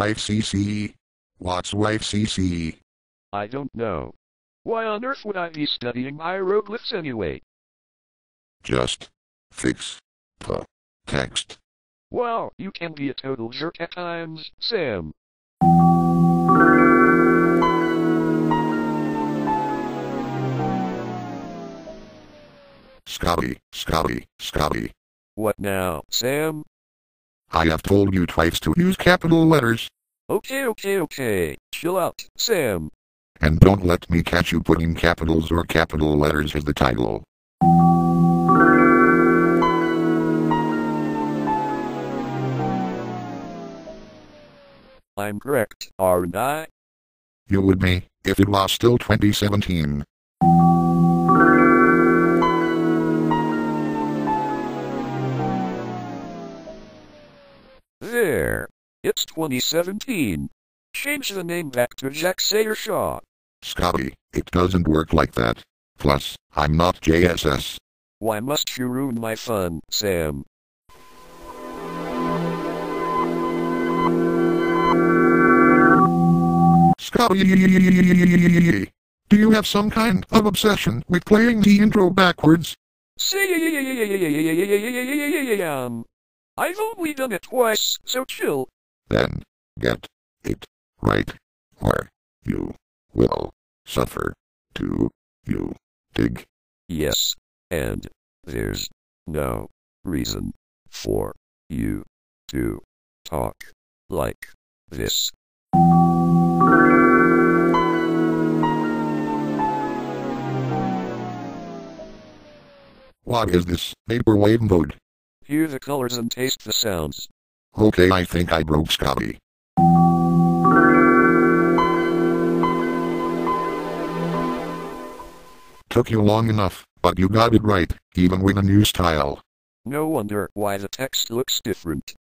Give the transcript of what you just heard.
Wife CC. What's wife CC? I don't know. Why on earth would I be studying hieroglyphs anyway? Just fix the text. Wow, you can be a total jerk at times, Sam. Scotty, Scotty, Scotty. What now, Sam? I have told you twice to use capital letters, Okay, okay, okay. Chill out, Sam. and don't let me catch you putting capitals or capital letters as the title. I'm correct, aren't I? You would be, if it was still 2017. There. It's 2017. Change the name back to Jack Sayer Shaw. Scotty, it doesn't work like that. Plus, I'm not JSS. Why must you ruin my fun, Sam? Scotty, do you have some kind of obsession with playing the intro backwards? Sam. I've only done it twice, so chill. Then, get it right, or you will suffer. Do you dig? Yes, and there's no reason for you to talk like this. What is this vaporwave mode? Hear the colors and taste the sounds. Okay, I think I broke Scotty. Took you long enough, but you got it right, even with a new style. No wonder why the text looks different.